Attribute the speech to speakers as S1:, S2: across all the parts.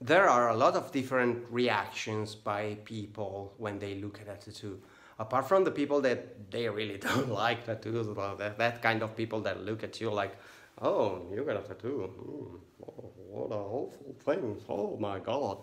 S1: there are a lot of different reactions by people when they look at a tattoo. Apart from the people that they really don't like tattoos, well, that, that kind of people that look at you like, oh, you got a tattoo. Mm, what a awful thing. Oh my God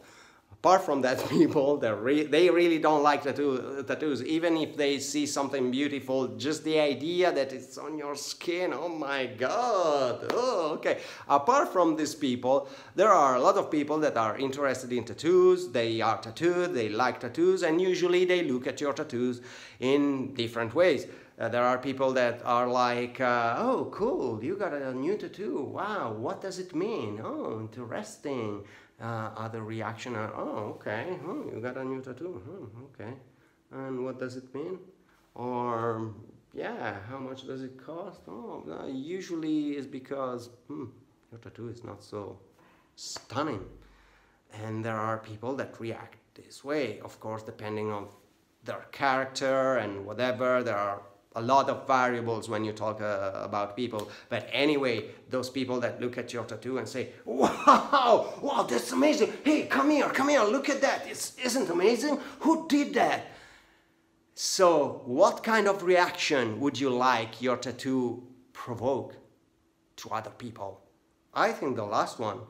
S1: apart from that people re they really don't like tattoo tattoos. Even if they see something beautiful just the idea that it's on your skin oh my god. Oh okay. Apart from these people there are a lot of people that are interested in tattoos. They are tattooed they like tattoos and usually they look at your tattoos in different ways uh, there are people that are like, uh, oh, cool, you got a new tattoo. Wow, what does it mean? Oh, interesting uh, other reaction are, oh, okay, oh, you got a new tattoo, oh, okay. And what does it mean? Or, yeah, how much does it cost? Oh, uh, usually is because hmm, your tattoo is not so stunning. And there are people that react this way, of course, depending on their character and whatever. There are a lot of variables when you talk uh, about people. But anyway, those people that look at your tattoo and say, wow, wow, that's amazing. Hey, come here, come here, look at that. It's, isn't amazing? Who did that? So what kind of reaction would you like your tattoo provoke to other people? I think the last one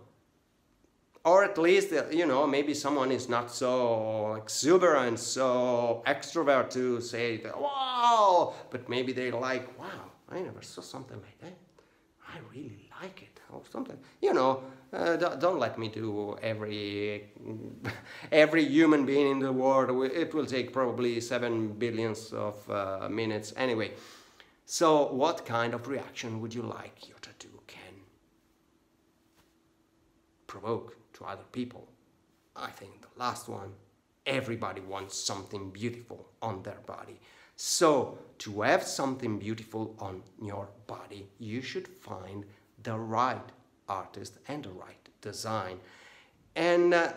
S1: or at least uh, you know maybe someone is not so exuberant so extrovert to say wow but maybe they like wow i never saw something like that. I really like it or something. You know uh, don't let me do every every human being in the world. It will take probably seven billions of uh, minutes. Anyway so what kind of reaction would you like your tattoo can provoke to other people. I think the last one, everybody wants something beautiful on their body. So to have something beautiful on your body, you should find the right artist and the right design. And uh,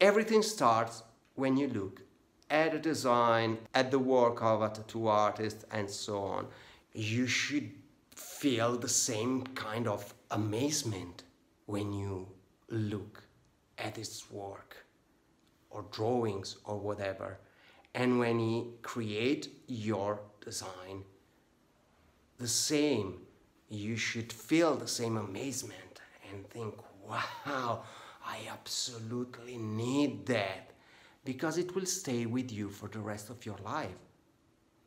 S1: everything starts when you look at a design, at the work of a tattoo artist, and so on. You should feel the same kind of amazement when you look at his work or drawings or whatever. And when he create your design, the same, you should feel the same amazement and think, wow, I absolutely need that because it will stay with you for the rest of your life.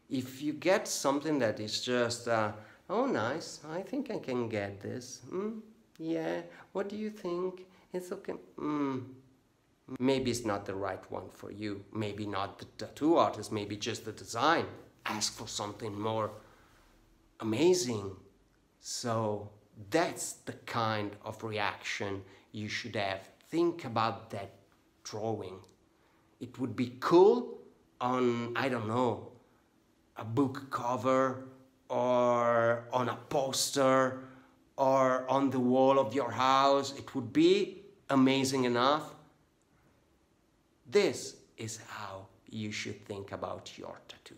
S1: If you get something that is just, uh, oh, nice, I think I can get this. Mm, yeah, what do you think? it's okay. Mm, maybe it's not the right one for you. Maybe not the tattoo artist, maybe just the design. Ask for something more amazing. So that's the kind of reaction you should have. Think about that drawing. It would be cool on, I don't know, a book cover or on a poster or on the wall of your house. It would be amazing enough? This is how you should think about your tattoo.